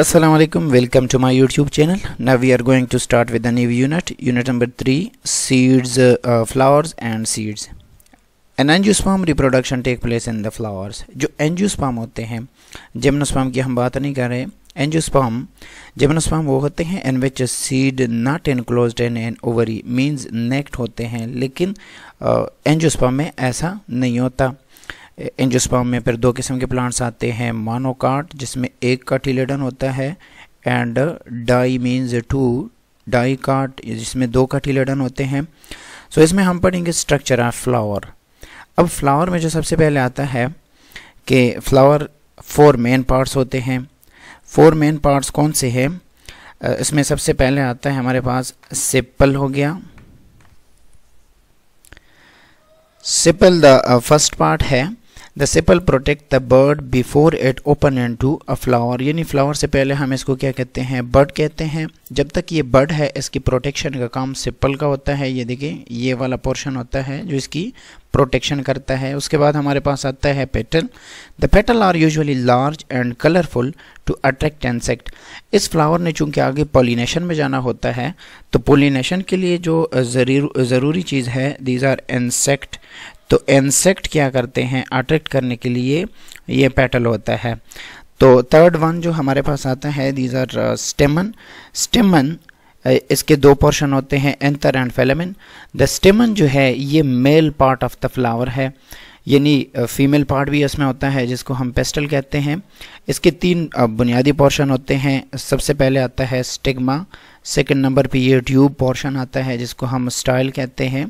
Assalamu alaikum welcome to my YouTube channel now we are going to start with the new unit unit number 3 seeds uh, uh, flowers and seeds an angiosperm reproduction take place in the flowers जो angiosperm होते हैं gymnosperm की हम बात नहीं कर रहे angiosperm gymnosperm वो होते हैं in which a seed not enclosed in an ovary means होते हैं लेकिन एंजियोस्पर्म uh, में ऐसा नहीं होता एंजियोस्पर्म में फिर दो किस्म के प्लांट्स आते हैं मानोकाट जिसमें एक कार्टिलेडन होता है and di means two dicot जिसमें दो कार्टिलेडन होते हैं। सो so, इसमें हम पढ़ेंगे स्ट्रक्चर ऑफ़ फ्लावर अब फ्लावर में जो सबसे पहले आता है कि फ्लावर फोर मेन पार्ट्स होते हैं। फोर मेन पार्ट्स कौन से हैं? इसमें सबसे पहले आता है हमारे पास सिप्पल हो गया। सिपल द फ़र्स्ट पार्ट है। The sepal protect the bud before it open and to a flower यानी फ्लावर से पहले हम इसको क्या कहते हैं? बर्ड कहते हैं। जब तक ये बर्ड है, इसकी प्रोटेक्शन का काम सिपल का होता है। ये देखिए, ये वाला पोर्शन होता है जो इसकी प्रोटेक्शन करता है। उसके बाद हमारे पास आता है petal the petal are usually large and colourful to attract insect इस फ्लावर ने चूँकि आगे पोलिनेशन में जाना होता है तो पोलिनेशन के लिए जो ज़रूरी चीज़ है दीज आर इंसेक्ट तो इंसेक्ट क्या करते हैं? अट्रैक्ट करने के लिए ये पेटल होता है। तो थर्ड वन जो हमारे पास आता है दीज आर स्टेमन स्टेमन इसके दो पोर्शन होते हैं anther and filament the stamen जो है ये male part of the flower है। यानी फीमेल uh, पार्ट भी इसमें होता है जिसको हम पेस्टल कहते हैं। इसके तीन uh, बुनियादी पोर्शन होते हैं। सबसे पहले आता है स्टिग्मा सेकंड नंबर पे ये ट्यूब पोर्शन आता है जिसको हम स्टाइल कहते हैं।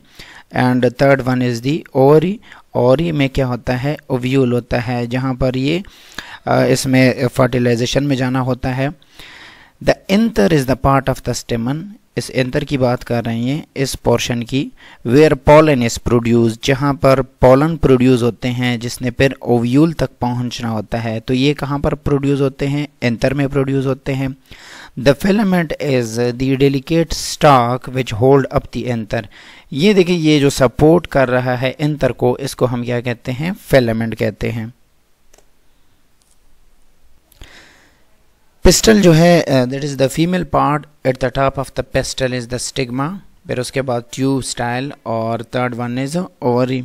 And third one is the ovary ovary में क्या होता है? ओव्यूल होता है, जहाँ पर ये इसमें फर्टिलाइजेशन में जाना होता है। The anther is the part of the stamen इस एंतर की बात कर रहे हैं इस पोर्शन की वेयर पोलन इज़ प्रोड्यूस जहाँ पर पोलन प्रोड्यूस होते हैं, जिसने फिर ओव्यूल तक पहुँचना होता है। तो ये कहाँ पर प्रोड्यूस होते हैं? एंतर में प्रोड्यूस होते हैं। The filament is the delicate stalk which hold up the anther ये देखिए, ये जो सपोर्ट कर रहा है एंतर को, इसको हम क्या कहते हैं? फिलामेंट कहते हैं। पिस्टल जो है that is the female part at the top of the pistil is the stigma फिर उसके बाद ट्यूब स्टाइल और थर्ड वन इज़ ओवरी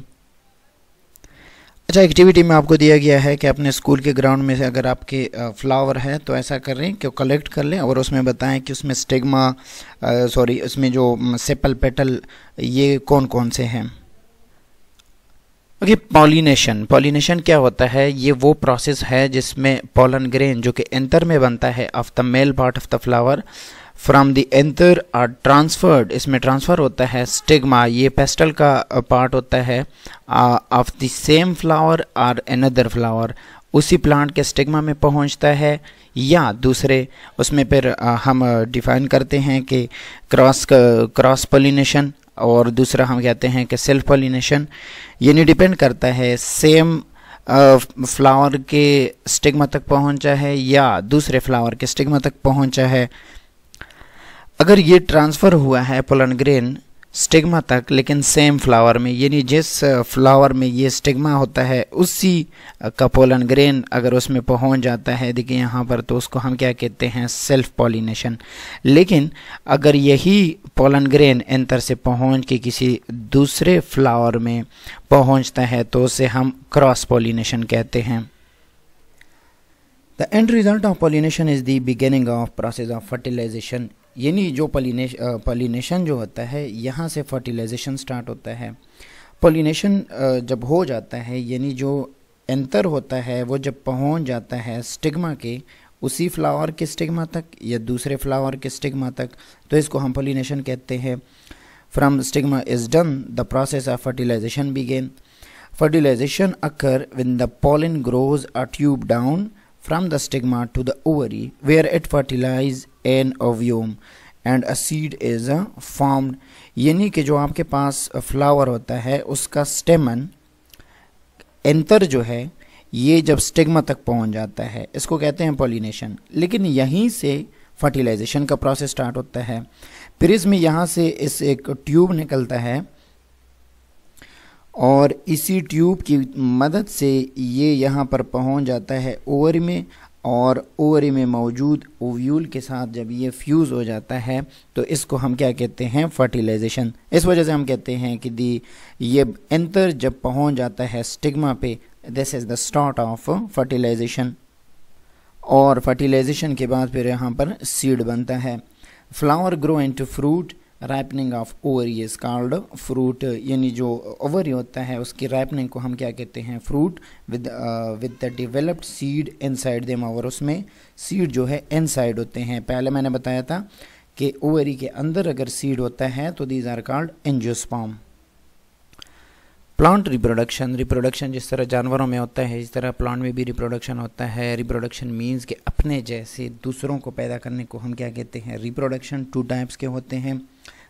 अच्छा एक्टिविटी में आपको दिया गया है कि अपने स्कूल के ग्राउंड में से अगर आपके फ्लावर है तो ऐसा कर रहे हैं कि कलेक्ट कर लें और उसमें बताएँ कि उसमें स्टिग्मा सॉरी उसमें जो सेपल पेटल ये कौन कौन से हैं? ओके पॉलिनेशन पॉलिनेशन क्या होता है? ये वो प्रोसेस है जिसमें पॉलन ग्रेन जो कि एंतर में बनता है of the male part of the flower from the anther are transferred इसमें ट्रांसफ़र होता है स्टिग्मा ये पेस्टल का पार्ट होता है of the same flower or another flower उसी प्लांट के स्टिग्मा में पहुँचता है या दूसरे, उसमें फिर हम डिफाइन करते हैं कि क्रॉस क्रॉस पोलिनेशन और दूसरा हम कहते हैं कि सेल्फ पोलिनेशन ये नहीं डिपेंड करता है सेम फ्लावर के स्टिग्मा तक पहुँचा है या दूसरे फ्लावर के स्टिग्मा तक पहुँचा है. अगर ये ट्रांसफ़र हुआ है पोलन ग्रेन स्टिग्मा तक, लेकिन सेम फ्लावर में, यानी जिस फ्लावर में ये स्टिग्मा होता है, उसी का पोलन ग्रेन अगर उसमें पहुँच जाता है, देखिए यहाँ पर तो उसको हम क्या कहते हैं सेल्फ पॉलिनेशन लेकिन अगर यही पोलन ग्रेन एंतर से पहुँच के किसी दूसरे फ्लावर में पहुँचता है तो उसे हम क्रॉस पॉलिनेशन कहते हैं। The end result of pollination is the beginning of process of fertilization यानी जो पॉलिनेश पॉलिनेशन जो होता है, यहाँ से फर्टिलाइजेशन स्टार्ट होता है। पॉलिनेशन जब हो जाता है, यानी जो एंतर होता है, वो जब पहुँच जाता है स्टिग्मा के, उसी फ्लावर के स्टिग्मा तक या दूसरे फ्लावर के स्टिग्मा तक तो इसको हम पॉलिनेशन कहते हैं। From stigma is done the process of fertilization begin fertilization occur when the pollen grows a tube down from the stigma to the ovary, where it fertilize an ovum and a seed is formed यानी कि जो आपके पास flower होता है, उसका स्टेमन एंतर जो है, ये जब स्टिग्मा तक पहुँच जाता है, इसको कहते हैं पोलिनेशन लेकिन यहीं से फर्टिलाइजेशन का प्रोसेस स्टार्ट होता है. इसमें यहाँ से इस एक ट्यूब निकलता है, और इसी ट्यूब की मदद से ये यहाँ पर पहुँच जाता है, ओवर में और ओवरी में मौजूद ओव्यूल के साथ जब ये फ्यूज़ हो जाता है तो इसको हम क्या कहते हैं? फर्टिलाइजेशन। इस वजह से हम कहते हैं कि दी, ये एंतर जब पहुँच जाता है स्टिग्मा पे this is the start of fertilization और फर्टिलाइजेशन के बाद फिर यहाँ पर सीड बनता है। Flower grow into fruit ripening of ovary is called fruit यानी जो ओवरी होता है, उसकी रैपनिंग को हम क्या कहते हैं? Fruit with with the developed seed inside them और उसमें सीड जो है इनसाइड होते हैं। पहले मैंने बताया था कि ओवरी के अंदर अगर सीड होता है तो these are called angiosperm plant reproduction reproduction जिस तरह जानवरों में होता है, इस तरह प्लांट में भी रिप्रोडक्शन होता है। रिप्रोडक्शन मीन्स के अपने जैसे दूसरों को पैदा करने को हम क्या कहते हैं? रिप्रोडक्शन टू टाइप्स के होते हैं।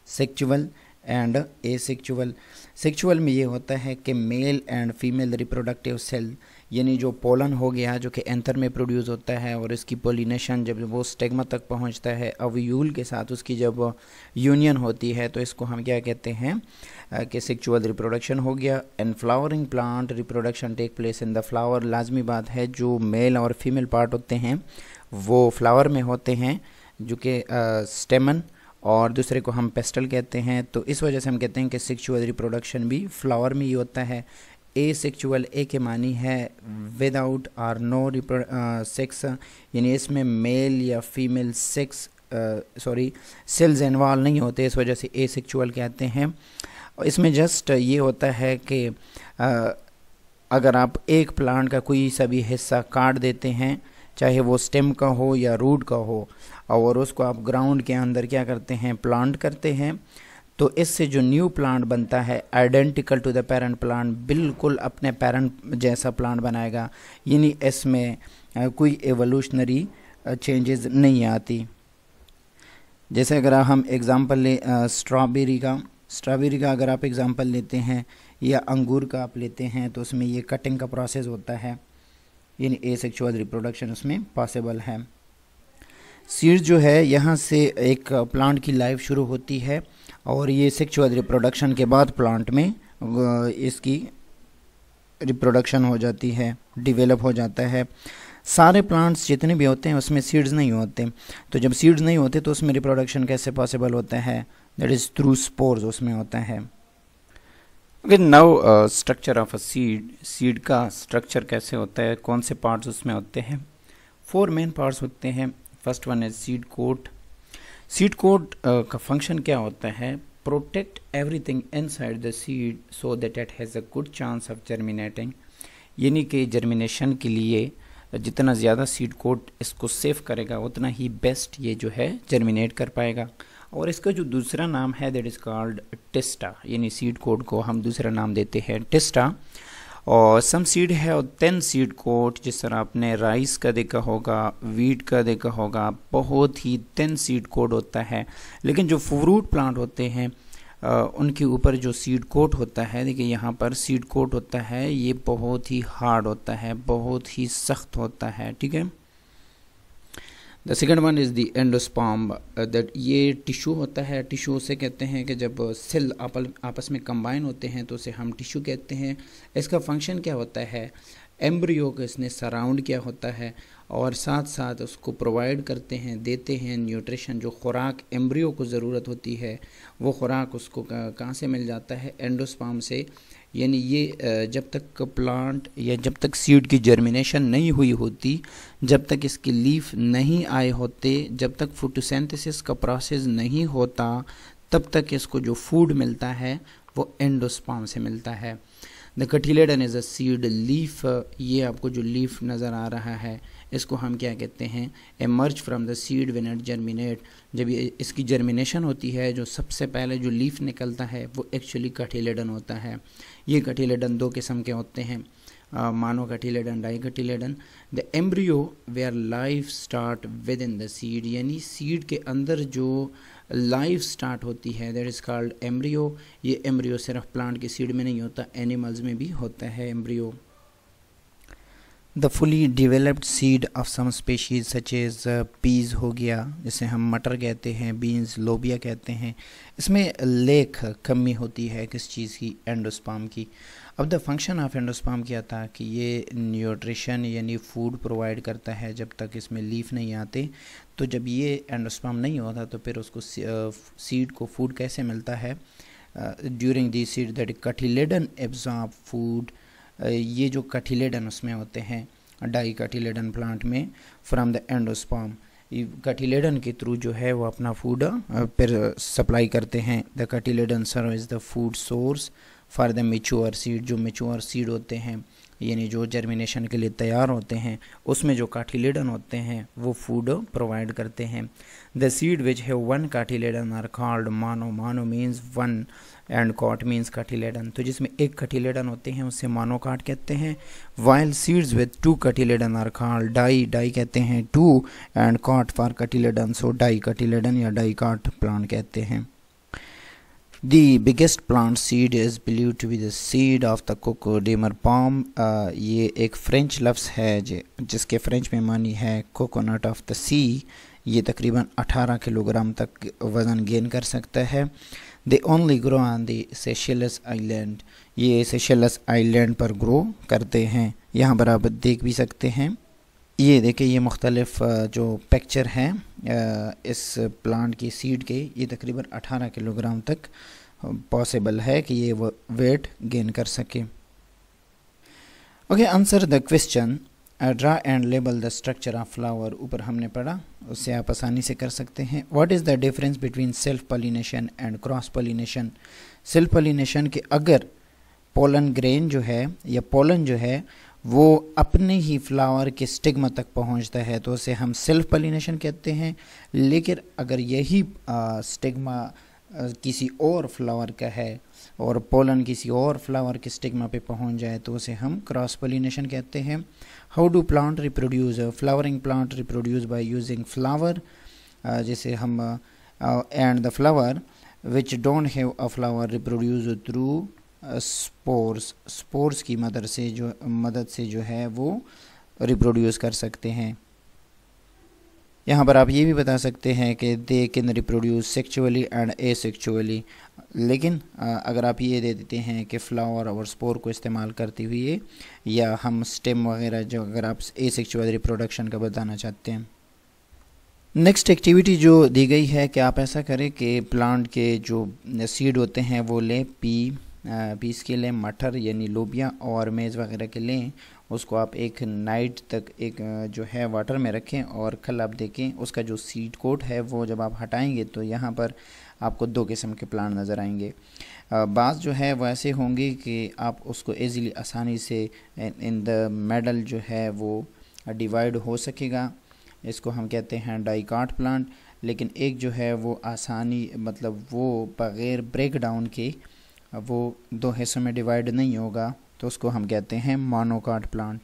Sexual and asexual sexual में ये होता है कि male and female reproductive cell यानी जो पोलन हो गया, जो कि एंथर में प्रोड्यूस होता है, और इसकी पोलिनेशन जब वो स्टेगमा तक पहुँचता है, अवयूल के साथ उसकी जब यूनियन होती है तो इसको हम क्या कहते हैं? कि सेक्चुअल रिप्रोडक्शन हो गया। And flowering plant reproduction take place in the flower लाजमी बात है, जो मेल और फीमेल पार्ट होते हैं, वो फ्लावर में होते हैं, जो कि स्टेमन और दूसरे को हम पेस्टल कहते हैं तो इस वजह से हम कहते हैं कि सेक्चुअल रिप्रोडक्शन भी फ्लावर में ही होता है। ए सेक्चुअल ए के मानी है without or no repro sex यानी इसमें मेल या female sex sorry cells involve नहीं होते, इस वजह से ए सेक्चुअल कहते हैं। इसमें जस्ट ये होता है कि अगर आप एक प्लांट का कोई सा भी हिस्सा काट देते हैं चाहे वो स्टेम का हो या रूट का हो, और उसको आप ग्राउंड के अंदर क्या करते हैं, प्लांट करते हैं तो इससे जो न्यू प्लांट बनता है, identical to the parent plant, बिल्कुल अपने पेरेंट जैसा प्लांट बनाएगा। यानी इसमें कोई एवोल्यूशनरी चेंजेस नहीं आती। जैसे अगर हम एग्ज़ाम्पल ले स्ट्रॉबेरी का। स्ट्रॉबेरी का अगर आप एग्ज़ाम्पल लेते हैं, या अंगूर का आप लेते हैं तो उसमें ये कटिंग का प्रोसेस होता है। यानी ए सेक्चुअल रिप्रोडक्शन उसमें पॉसिबल है। सीड जो है, यहाँ से एक प्लांट की लाइफ शुरू होती है और ये सेक्चुअल रिप्रोडक्शन के बाद प्लांट में इसकी रिप्रोडक्शन हो जाती है डिवेलप हो जाता है। सारे प्लांट्स जितने भी होते हैं, उसमें सीड्स नहीं होते। तो जब सीड्स नहीं होते तो उसमें रिप्रोडक्शन कैसे पॉसिबल होता है? दैट इज़ थ्रू स्पोर्स उसमें होता है। Okay now structure of a seed seed का स्ट्रक्चर कैसे होता है? कौन से पार्ट्स उसमें होते हैं? फोर मेन पार्ट्स होते हैं. First one is seed coat seed coat का फ़ंक्शन क्या होता है? Protect everything inside the seed so that it has a good chance of germinating यानी कि जर्मिनेशन के लिए जितना ज़्यादा सीड कोट इसको सेफ़ करेगा, उतना ही बेस्ट ये जो है जर्मिनेट कर पाएगा. और इसका जो दूसरा नाम है दैट इज़ कॉल्ड टेस्टा यानी सीड कोड को हम दूसरा नाम देते हैं टेस्टा और सम सीड है और टेन सीड कोट जिस तरह आपने राइस का देखा होगा वीट का देखा होगा, बहुत ही टेन सीड कोड होता है। लेकिन जो फ्रूट प्लांट होते हैं उनके ऊपर जो सीड कोट होता है, देखिए यहाँ पर सीड कोट होता है, ये बहुत ही हार्ड होता है, बहुत ही सख्त होता है, ठीक है? The second one is the endosperm that ये टिश्यू होता है टिश्यू से कहते हैं कि जब सेल आपस में कंबाइन होते हैं तो उसे हम टिश्यू कहते हैं। इसका फ़ंक्शन क्या होता है? एम्ब्रियो को इसने सराउंड किया होता है और साथ साथ उसको प्रोवाइड करते हैं, देते हैं न्यूट्रिशन जो खुराक एम्ब्रियो को ज़रूरत होती है, वो खुराक उसको कहाँ से मिल जाता है? एंडोस्पाम से। यानी ये जब तक प्लांट या जब तक सीड की जर्मिनेशन नहीं हुई होती, जब तक इसके लीफ नहीं आए होते, जब तक फोटोसिंथेसिस का प्रोसेस नहीं होता, तब तक इसको जो फ़ूड मिलता है, वो एंडोस्पाम से मिलता है। The cotyledon is a seed leaf ये आपको जो लीफ नज़र आ रहा है इसको हम क्या कहते हैं emerge from the seed when it germinate जब ये इसकी जर्मिनेशन होती है, जो सबसे पहले जो लीफ निकलता है, वो एक्चुअली कटिलेडन होता है। ये कटिलेडन दो किस्म के होते हैं mono cotyledon di cotyledon the embryo where life start within the seed यानी सीड के अंदर जो लाइफ स्टार्ट होती है दैट इज़ कॉल्ड एम्ब्रियो ये एम्ब्रियो सिर्फ़ प्लांट के सीड में नहीं होता एनिमल्स में भी होता है embryo the fully developed seed of some species such as peas हो गया, जिसे हम मटर कहते हैं बीन्स लोबिया कहते हैं, इसमें लेख कमी होती है किस चीज़ की? एंडोस्पाम की। अब द फ़ंक्शन ऑफ़ एंडोस्पाम क्या था कि ये न्यूट्रिशन यानी फ़ूड प्रोवाइड करता है जब तक इसमें लीफ नहीं आते तो जब ये एंडोस्पाम नहीं होता तो फिर उसको सीड को फ़ूड कैसे मिलता है? During the seed that cotyledon absorb food ये जो कटिलेडन उसमें होते हैं, डाई कटिलेडन प्लांट में फ्रॉम द एंडोस्पाम कटिलेडन के थ्रू जो है वो अपना फ़ूड फिर सप्लाई करते हैं। The cotyledon serve is the food source for the mature seed जो मिचूअर सीड होते हैं, यानी जो जर्मिनेशन के लिए तैयार होते हैं, उसमें जो काठिलेडन होते हैं, वो फ़ूड प्रोवाइड करते हैं। The seed which have one cotyledon are called mono mono means one and cot means cotyledon तो जिसमें एक कटिलेडन होते हैं उससे मानो काट कहते हैं while seeds with two cotyledon are called di di कहते हैं two and cot for cotyledon so dicotyledon या डाई काट प्लांट कहते हैं। The biggest plant seed is believed to be the seed of the cocodemer palm. Uh, ये एक French लफ्स है जिसके French में मानी है कोकोनट ऑफ़ द सी ये तकरीबन 18 किलोग्राम तक वज़न गेन कर सकता है। They only grow on the Seychelles island ये सेशलस आइलैंड पर ग्रो करते हैं। यहाँ पर आप देख भी सकते हैं। ये देखिए, ये मुख्तलिफ़ जो पिक्चर हैं इस प्लांट की सीड के, ये तकरीबन 18 किलोग्राम तक पॉसिबल है कि ये वेट गेन कर सके। Okay answer the question draw and label the structure of flower ऊपर हमने पढ़ा उससे आप आसानी से कर सकते हैं। What is the difference between self pollination and cross pollination self pollination के अगर पोलन ग्रेन जो है या पोलन जो है, वो अपने ही फ्लावर के स्टिग्मा तक पहुँचता है तो उसे हम सेल्फ पलिनेशन कहते हैं। लेकिन अगर यही स्टिग्मा किसी और फ्लावर का है और पोलन किसी और फ्लावर के स्टिग्मा पे पहुँच जाए तो उसे हम क्रॉस पोलिनेशन कहते हैं। How do plant reproduce flowering plant reproduce by using flower जैसे हम and the flower which don't have a flower reproduce through spores spores की मदद से जो, मदद से जो है वो रिप्रोड्यूस कर सकते हैं। यहाँ पर आप ये भी बता सकते हैं कि they can reproduce sexually and asexually लेकिन अगर आप ये दे देते हैं कि फ्लावर और स्पोर को इस्तेमाल करते हुए या हम स्टेम वगैरह जो अगर आप ए सेक्चुअल रिप्रोडक्शन का बताना चाहते हैं। नेक्स्ट एक्टिविटी जो दी गई है कि आप ऐसा करें कि प्लांट के जो सीड होते हैं वो लें, पी पीस के लें, मटर यानी लोबिया और मेज़ वगैरह के लें उसको आप एक नाइट तक एक जो है वाटर में रखें और कल आप देखें, उसका जो सीड कोट है वो जब आप हटाएँगे तो यहाँ पर आपको दो किस्म के प्लांट नज़र आएँगे। बाज़ जो है वो ऐसे होंगे कि आप उसको ईज़िली आसानी से, इन द मेडल जो है वो डिवाइड हो सकेगा। इसको हम कहते हैं डाइकाट प्लांट, लेकिन एक जो है वो आसानी मतलब वो बग़ैर ब्रेक डाउन के, वो दो हिस्सों में डिवाइड नहीं होगा। तो उसको हम कहते हैं मोनोकाट प्लांट।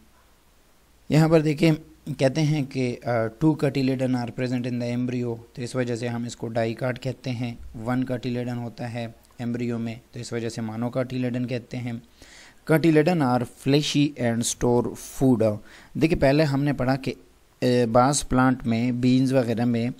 यहाँ पर देखिए, कहते हैं कि two cotyledon are present in the embryo तो इस वजह से हम इसको कार्ड कहते हैं। वन कटिलेडन होता है एम्ब्रियो में तो इस वजह से मानो कार्टिलेडन कहते हैं। Cotyledon are fleshy and store food देखिए, पहले हमने पढ़ा कि बास प्लांट में बीन्स वगैरह में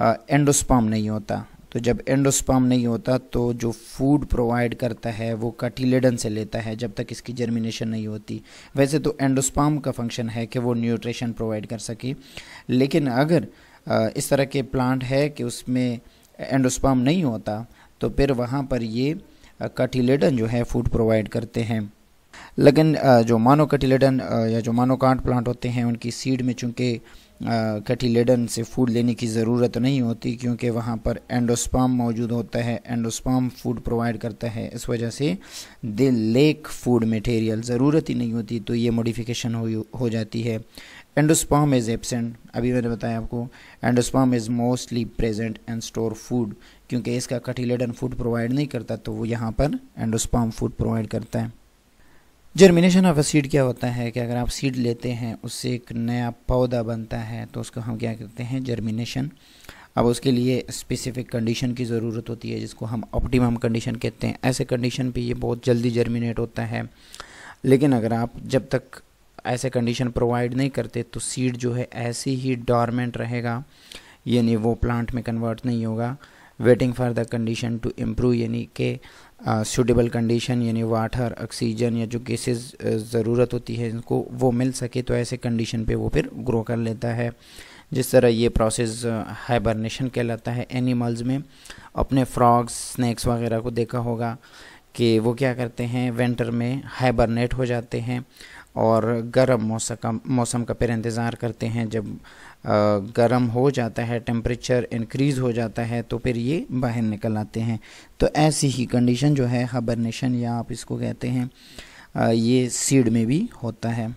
एंडोस्पाम नहीं होता। तो जब एंडोस्पाम नहीं होता तो जो फ़ूड प्रोवाइड करता है, वो कटिलेडन से लेता है, जब तक इसकी जर्मिनेशन नहीं होती। वैसे तो एंडोस्पाम का फ़ंक्शन है कि वो न्यूट्रिशन प्रोवाइड कर सके। लेकिन अगर इस तरह के प्लांट है कि उसमें एंडोस्पाम नहीं होता तो फिर वहाँ पर ये कटिलेडन जो है फ़ूड प्रोवाइड करते हैं। लेकिन जो मानो कटिलेडन या जो मानो कांट प्लांट होते हैं, उनकी सीड में चूँकि कटिलेडन से फ़ूड लेने की ज़रूरत नहीं होती, क्योंकि वहाँ पर एंडोस्पाम मौजूद होता है, एंडोस्पाम फ़ूड प्रोवाइड करता है, इस वजह से दे लेक फ़ूड मटेरियल ज़रूरत ही नहीं होती तो ये मॉडिफिकेशन हो हो जाती है। एंडोस्पाम इज़ एबसेंट, अभी मैंने बताया आपको, endosperm is mostly present and store food, क्योंकि इसका कटिलेडन फ़ूड प्रोवाइड नहीं करता तो वो यहाँ पर एंडोस्पाम फ़ूड प्रोवाइड करता है। जर्मिनेशन ऑफ़ अ सीड क्या होता है कि अगर आप सीड लेते हैं, उससे एक नया पौधा बनता है तो उसको हम क्या कहते हैं? जर्मिनेशन अब उसके लिए स्पेसिफिक कंडीशन की ज़रूरत होती है, जिसको हम ऑप्टिमम कंडीशन कहते हैं। ऐसे कंडीशन पे ये बहुत जल्दी जर्मिनेट होता है। लेकिन अगर आप जब तक ऐसे कंडीशन प्रोवाइड नहीं करते तो सीड जो है ऐसे ही डॉर्मेंट रहेगा। यानी वो प्लांट में कन्वर्ट नहीं होगा। Waiting for the condition to improve यानी कि सूटेबल कंडीशन यानी वाटर ऑक्सीजन या जो केसेस ज़रूरत होती है, इनको वो मिल सके तो ऐसे कंडीशन पे वो फिर ग्रो कर लेता है। जिस तरह ये प्रोसेस हाइबरनेशन कहलाता है एनिमल्स में, अपने फ्रॉग्स स्नैक्स वगैरह को देखा होगा कि वो क्या करते हैं विंटर में हाइबरनेट हो जाते हैं और गर्म मौसम का मौसम का फिर इंतज़ार करते हैं जब गर्म हो जाता है टेम्परेचर इंक्रीज़ हो जाता है तो फिर ये बाहर निकल आते हैं। तो ऐसी ही कंडीशन जो है हबरनेशन या आप इसको कहते हैं ये सीड में भी होता है।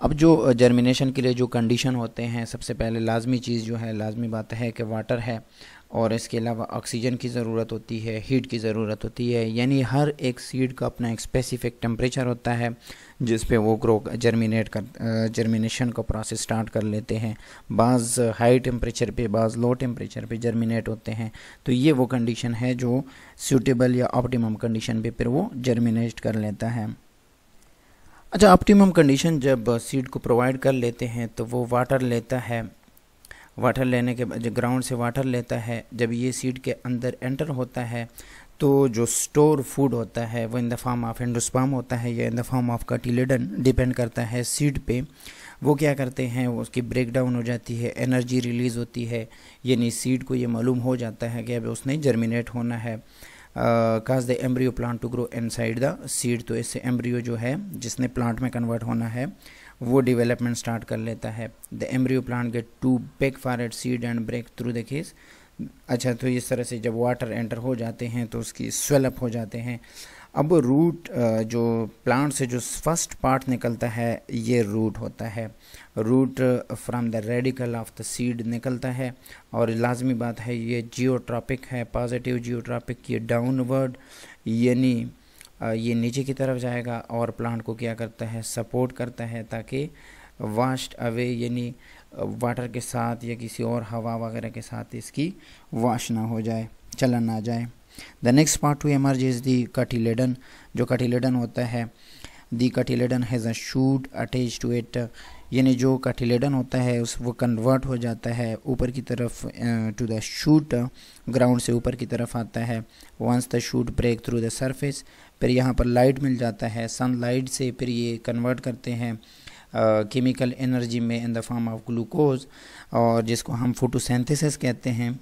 अब जो जर्मिनेशन के लिए जो कंडीशन होते हैं, सबसे पहले लाजमी चीज़ जो है, लाजमी बात है कि वाटर है। और इसके अलावा ऑक्सीजन की ज़रूरत होती है हीट की ज़रूरत होती है, यानी हर एक सीड का अपना एक स्पेसिफिक टेम्परेचर होता है, जिस पे वो ग्रो जर्मिनेट कर जर्मिनेशन का प्रोसेस स्टार्ट कर लेते हैं। बाज़ हाई टेम्परेचर पे, बाज़ लो टेम्परेचर पे जर्मिनेट होते हैं। तो ये वो कंडीशन है जो सूटेबल या ऑप्टिमम कंडीशन पे फिर वो जर्मिनेट कर लेता है। अच्छा ऑप्टिमम कंडीशन जब सीड को प्रोवाइड कर लेते हैं तो वो वाटर लेता है। वाटर लेने के बाद ग्राउंड से वाटर लेता है, जब ये सीड के अंदर एंटर होता है तो जो स्टोर फ़ूड होता है, वो in the form of endosperm होता है या in the form of cotyledon depend करता है सीड पे, वो क्या करते हैं, वो उसकी ब्रेक डाउन हो जाती है, एनर्जी रिलीज़ होती है, यानी सीड को ये मालूम हो जाता है कि अब उसने जर्मिनेट होना है। Cause the embryo plant to grow inside the seed तो इससे एम्ब्रियो जो है, जिसने प्लांट में कन्वर्ट होना है, वो डिवेलपमेंट स्टार्ट कर लेता है। The embryo plant get too big for it seed and break through the case अच्छा तो इस तरह से जब वाटर एंटर हो जाते हैं तो उसकी स्वेलअप हो जाते हैं। अब रूट जो प्लांट से जो फ़र्स्ट पार्ट निकलता है, ये रूट होता है। Root from the radicle of the seed निकलता है। और लाजमी बात है, ये जियोट्रॉपिक है पॉजिटिव जियोट्रॉपिक ये डाउनवर्ड यानी ये नीचे की तरफ़ जाएगा और प्लांट को क्या करता है सपोर्ट करता है ताकि वाश्ड अवे यानी वाटर के साथ या किसी और हवा वगैरह के साथ इसकी वाश ना हो जाए, चलन ना जाए। The next part to emerge is the cotyledon जो कटिलेडन होता है the cotyledon has a shoot attach to it यानी जो कटिलेडन होता है, उस वो कन्वर्ट हो जाता है ऊपर की तरफ़ टू द शूट ग्राउंड से ऊपर की तरफ़ आता है। Once the shoot break through the surface फिर यहाँ पर लाइट मिल जाता है। सन लाइट से फिर ये कन्वर्ट करते हैं केमिकल एनर्जी में in the form of glucose और जिसको हम फोटोसिंथेसिस कहते हैं।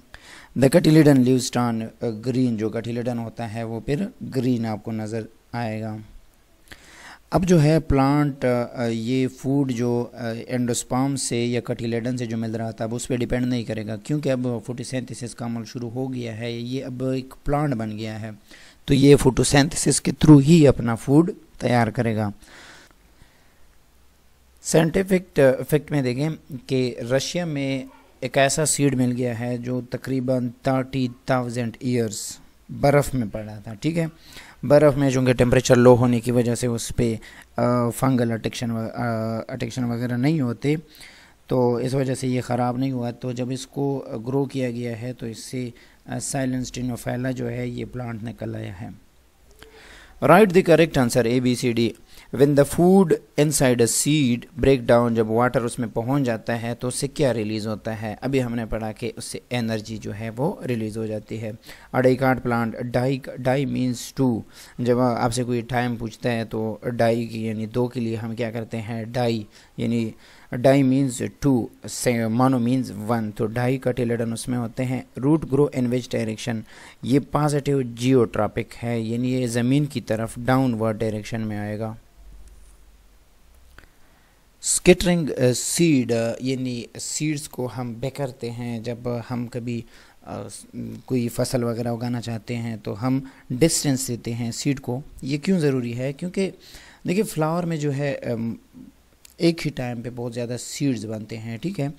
The cotyledon leaves turn green जो कटिलिडन होता है, वो फिर ग्रीन आपको नज़र आएगा। अब जो है प्लांट ये फ़ूड जो एंडोस्पाम से या कटिलेडन से जो मिल रहा था, अब उस पर डिपेंड नहीं करेगा, क्योंकि अब फोटोसेंथिसिस का अमल शुरू हो गया है, ये अब एक प्लांट बन गया है। तो ये फोटोसेंथिसिस के थ्रू ही अपना फ़ूड तैयार करेगा। साइंटिफिक इफ़ेक्ट में देखें कि रशिया में एक ऐसा सीड मिल गया है जो तकरीबन थर्टी थाउज़ेंड ईयर्स बर्फ़ में पड़ा था, ठीक है? बर्फ़ में चूँकि टेम्परेचर लो होने की वजह से उस पर फंगल अटेक्शन अटेक्शन वगैरह नहीं होते तो इस वजह से ये ख़राब नहीं हुआ। तो जब इसको ग्रो किया गया है तो इससे साइलेंस साइलेंस्टिनोफैला जो है, ये प्लांट निकल आया है। Write the correct answer A B C D when the food inside a seed break down जब वाटर उसमें पहुँच जाता है तो उससे क्या रिलीज़ होता है? अभी हमने पढ़ा कि उससे एनर्जी जो है, वो रिलीज़ हो जाती है। A dicot plant di di means two जब आपसे कोई टाइम पूछता है तो डाई की यानी दो के लिए हम क्या करते हैं? डाई यानी di means two mono means one तो डाई का टेलेडन उसमें होते हैं। Root grow in which direction ये पॉजिटिव जियोट्रॉपिक है, यानी ये ज़मीन की तरफ़ डाउनवर्ड डायरेक्शन में आएगा। स्केटरिंग सीड यानी सीड्स को हम बेकरते हैं। जब हम कभी कोई फ़सल वगैरह उगाना चाहते हैं तो हम डिस्टेंस देते हैं सीड को। ये क्यों ज़रूरी है? क्योंकि देखिए, फ्लावर में जो है एक ही टाइम पे बहुत ज़्यादा सीड्स बनते हैं, ठीक है?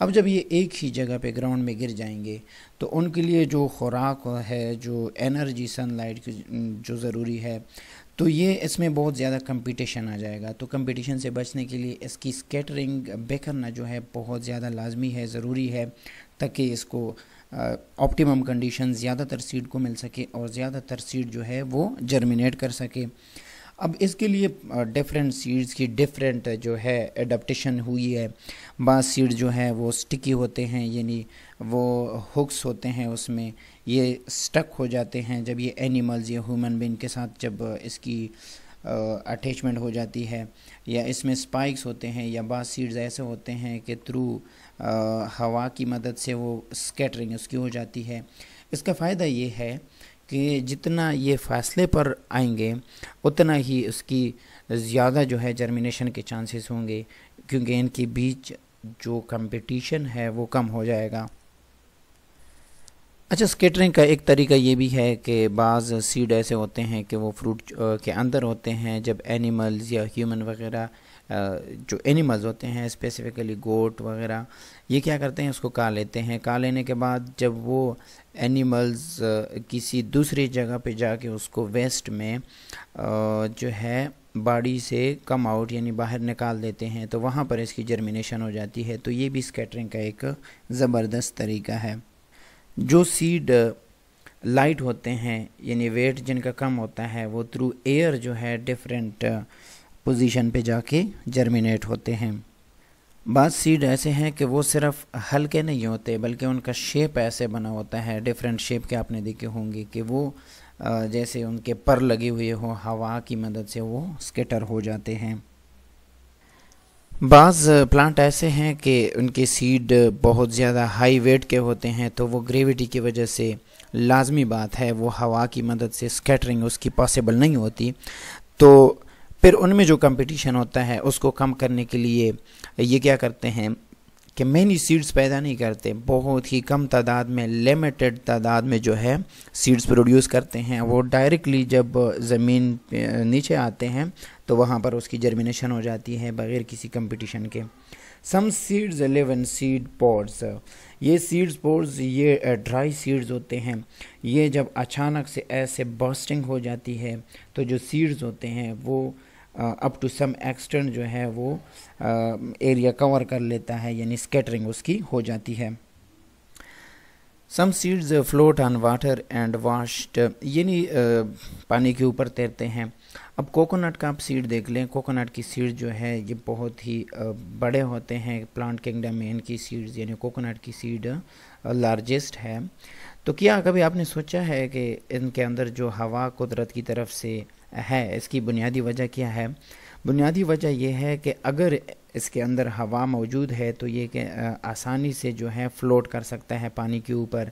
अब जब ये एक ही जगह पे ग्राउंड में गिर जाएँगे तो उनके लिए जो खुराक है, जो एनर्जी, सनलाइट की, जो ज़रूरी है तो ये इसमें बहुत ज़्यादा कंपटीशन आ जाएगा। तो कंपटीशन से बचने के लिए इसकी स्केटरिंग बेकरना जो है बहुत ज़्यादा लाजमी है, ज़रूरी है, ताकि इसको ऑप्टिमम कंडीशन ज़्यादातर सीड को मिल सके और ज़्यादातर सीड जो है वो जर्मिनेट कर सके। अब इसके लिए डिफरेंट सीड्स की डिफरेंट जो है एडप्टेशन हुई है। बास सीड जो है, वो स्टिकी होते हैं, यानी वो हुक्स होते हैं उसमें। ये स्टक हो जाते हैं जब ये एनिमल्स या ह्यूमन बीन के साथ जब इसकी अटैचमेंट हो जाती है। या इसमें स्पाइक्स होते हैं, या बास सीड्स ऐसे होते हैं कि थ्रू हवा की मदद से वो स्कैटरिंग उसकी हो जाती है। इसका फ़ायदा ये है कि जितना ये फासले पर आएँगे, उतना ही उसकी ज़्यादा जो है जर्मिनेशन के चांसेस होंगे, क्योंकि इनके बीच जो कंपटीशन है वो कम हो जाएगा। अच्छा स्केटरिंग का एक तरीका ये भी है कि बाज़ सीड ऐसे होते हैं कि वो फ्रूट के अंदर होते हैं, जब एनिमल्स या ह्यूमन वगैरह जो एनिमल्स होते हैं स्पेसिफ़िकली गोट वगैरह ये क्या करते हैं? उसको का लेते हैं। का लेने के बाद जब वो एनिमल्स किसी दूसरी जगह पे जाके उसको वेस्ट में जो है, बाडी से कम आउट यानी बाहर निकाल देते हैं तो वहाँ पर इसकी जर्मिनेशन हो जाती है। तो ये भी स्कैटरिंग का एक ज़बरदस्त तरीका है। जो सीड लाइट होते हैं, यानी वेट जिनका कम होता है, वो थ्रू एयर जो है डिफरेंट पोजीशन पे जाके जर्मिनेट होते हैं। बाद सीड ऐसे हैं कि वो सिर्फ़ हल्के नहीं होते, बल्कि उनका शेप ऐसे बना होता है डिफरेंट शेप के आपने देखे होंगे कि वो जैसे उनके पर लगे हुए हो, हवा की मदद से वो स्केटर हो जाते हैं। बाज़ प्लांट ऐसे हैं कि उनके सीड बहुत ज़्यादा हाई वेट के होते हैं तो वो ग्रेविटी की वजह से लाजमी बात है, वो हवा की मदद से स्कैटरिंग उसकी पॉसिबल नहीं होती। तो फिर उनमें जो कंपटीशन होता है, उसको कम करने के लिए ये क्या करते हैं कि मैनी सीड्स पैदा नहीं करते, बहुत ही कम तादाद में लिमिटेड तादाद में जो है सीड्स प्रोड्यूस करते हैं। वो डायरेक्टली जब ज़मीन नीचे आते हैं तो वहाँ पर उसकी जर्मिनेशन हो जाती है बग़ैर किसी कंपटीशन के। Some seeds eleven seed pods ये सीड्स पॉड्स ये ड्राई सीड्स होते हैं। ये जब अचानक से ऐसे बर्स्टिंग हो जाती है तो जो सीड्स होते हैं, वो अप टू सम एक्सटेंट जो है वो एरिया कवर कर लेता है, यानी स्केटरिंग उसकी हो जाती है। Some seeds float on water and washed यानी पानी के ऊपर तैरते हैं। अब कोकोनट का आप सीड देख लें कोकोनट की सीड जो है, ये बहुत ही बड़े होते हैं। प्लांट किंगडम में इनकी सीड्स यानी कोकोनट की सीड लार्जेस्ट है। तो क्या कभी आपने सोचा है कि इनके अंदर जो हवा कुदरत की तरफ़ से है, इसकी बुनियादी वजह क्या है? बुनियादी वजह यह है कि अगर इसके अंदर हवा मौजूद है तो ये कि आसानी से जो है फ्लोट कर सकता है पानी के ऊपर।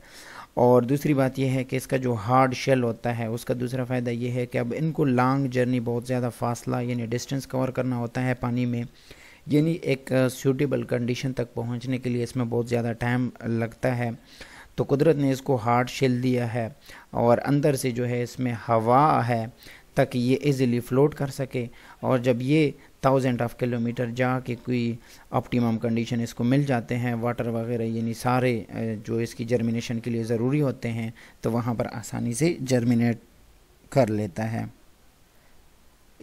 और दूसरी बात यह है कि इसका जो हार्ड शेल होता है, उसका दूसरा फ़ायदा ये है कि अब इनको लॉन्ग जर्नी बहुत ज़्यादा फासला, यानी डिस्टेंस कवर करना होता है पानी में, यानी एक सूटेबल कंडीशन तक पहुँचने के लिए इसमें बहुत ज़्यादा टाइम लगता है। तो कुदरत ने इसको हार्ड शेल दिया है, और अंदर से जो है इसमें हवा है ताकि ये इजीली फ्लोट कर सके। और जब ये थाउज़ेंड ऑफ़ किलोमीटर जा के कोई ऑप्टिमम कंडीशन इसको मिल जाते हैं वाटर वगैरह, यानी सारे जो इसकी जर्मिनेशन के लिए ज़रूरी होते हैं तो वहाँ पर आसानी से जर्मिनेट कर लेता है।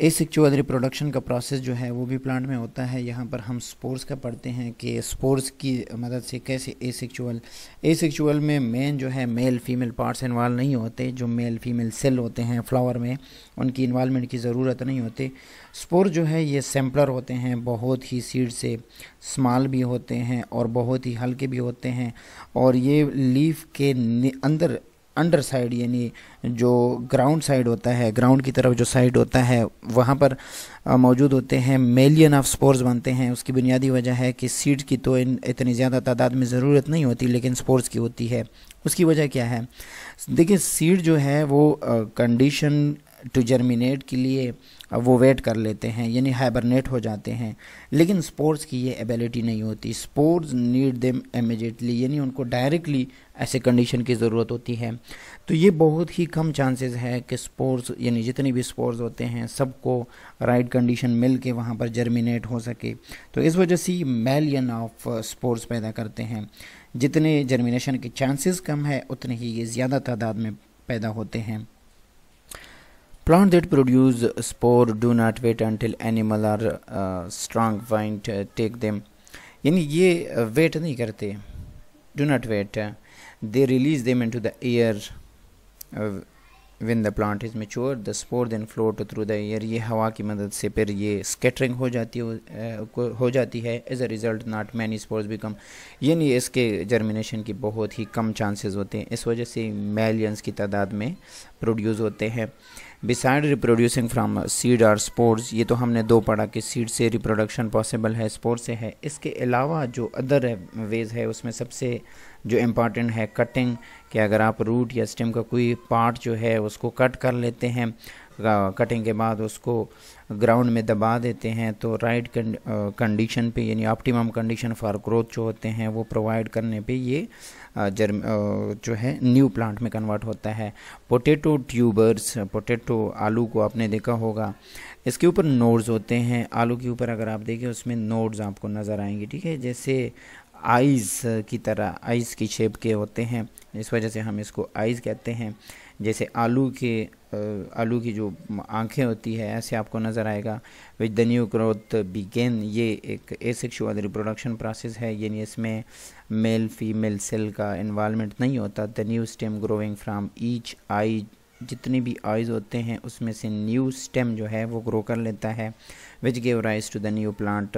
एसेक्चुअल रिप्रोडक्शन का प्रोसेस जो है, वो भी प्लांट में होता है। यहाँ पर हम स्पोर्स का पढ़ते हैं कि स्पोर्स की मदद से कैसे एसेक्चुअल एसेक्चुअल में मेन जो है मेल फीमेल पार्ट्स इन्वॉल्व नहीं होते। जो मेल फीमेल सेल होते हैं फ्लावर में, उनकी इन्वॉल्वमेंट की ज़रूरत नहीं होती। स्पोर जो है, ये सैम्पलर होते हैं, बहुत ही सीड से स्मॉल भी होते हैं और बहुत ही हल्के भी होते हैं। और ये लीफ के अंदर अंडर साइड, यानी जो ग्राउंड साइड होता है, ग्राउंड की तरफ़ जो साइड होता है, वहाँ पर मौजूद होते हैं मेलियन ऑफ़ स्पोर्स बनते हैं। उसकी बुनियादी वजह है कि सीड की तो इन, इतनी ज़्यादा तादाद में ज़रूरत नहीं होती, लेकिन स्पोर्स की होती है। उसकी वजह क्या है? देखिए सीड जो है वो कंडीशन टू जर्मिनेट के लिए वो वेट कर लेते हैं, यानी हाइबरनेट हो जाते हैं। लेकिन स्पोर्ट्स की ये एबिलिटी नहीं होती। स्पोर्ट्स नीड देम इमीजिएटली यानी उनको डायरेक्टली ऐसे कंडीशन की ज़रूरत होती है। तो ये बहुत ही कम चांसेस है कि स्पोर्ट्स यानी जितनी भी स्पोर्ट्स होते हैं, सबको राइट कंडीशन मिल के वहाँ पर जर्मिनेट हो सके। तो इस वजह से मेलियन ऑफ़ स्पोर्ट्स पैदा करते हैं। जितने जर्मिनेशन के चांसेस कम है, उतने ही ये ज़्यादा तादाद में पैदा होते हैं। Plant that produce spore do not wait until animal are uh, strong vine to take them. यानी ये वेट नहीं करते do not wait they release them into the air when the plant is mature the spore then float through the air ये हवा की मदद से फिर ये स्केटरिंग हो जाती हो, हो जाती है. As a result not many spores become यानी इसके जर्मिनेशन की बहुत ही कम चांसेस होते हैं. इस वजह से मेलियंस की तादाद में प्रोड्यूस होते हैं. Beside reproducing from seed or spores ये तो हमने दो पढ़ा कि सीड से रिप्रोडक्शन पॉसिबल है स्पोर्ट से है. इसके अलावा जो अदर वेज है उसमें सबसे जो इंपॉर्टेंट है कटिंग कि अगर आप रूट या स्टेम का कोई पार्ट जो है उसको कट कर लेते हैं कटिंग के बाद उसको ग्राउंड में दबा देते हैं तो राइट कंडीशन पे, यानी ऑप्टिमम कंडीशन फॉर ग्रोथ जो होते हैं, वो प्रोवाइड करने पे ये जर्म जो है न्यू प्लांट में कन्वर्ट होता है। पोटैटो ट्यूबर्स पोटैटो आलू को आपने देखा होगा। इसके ऊपर नोड्स होते हैं। आलू के ऊपर अगर आप देखें, उसमें नोड्स आपको नज़र आएँगे, ठीक है? जैसे आइज़ की तरह आइज़ की शेप के होते हैं। इस वजह से हम इसको आइज़ कहते हैं। जैसे आलू के आलू की जो आँखें होती है, ऐसे आपको नज़र आएगा। With the new growth begin ये एक एसेक्सुअल रिप्रोडक्शन प्रोसेस है। यानी इसमें मेल फीमेल सेल का इन्वॉलमेंट नहीं होता। The new stem growing from each eye जितने भी आइज़ होते हैं, उसमें से न्यू स्टेम जो है, वो ग्रो कर लेता है। Which give rise to the new plant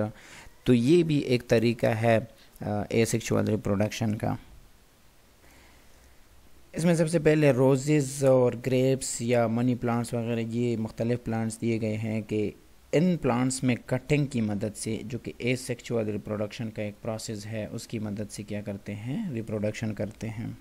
तो ये भी एक तरीका है। एसेक्सुअल रिप्रोडक्शन का। इसमें सबसे पहले रोज़ेज़ और ग्रेप्स या मनी प्लांट्स वगैरह, ये मुख्तलिफ़ प्लांट्स दिए गए हैं कि इन प्लांट्स में कटिंग की मदद से, जो कि ए सेक्चुअल रिप्रोडक्शन का एक प्रोसेस है, उसकी मदद से क्या करते हैं? रिप्रोडक्शन करते हैं।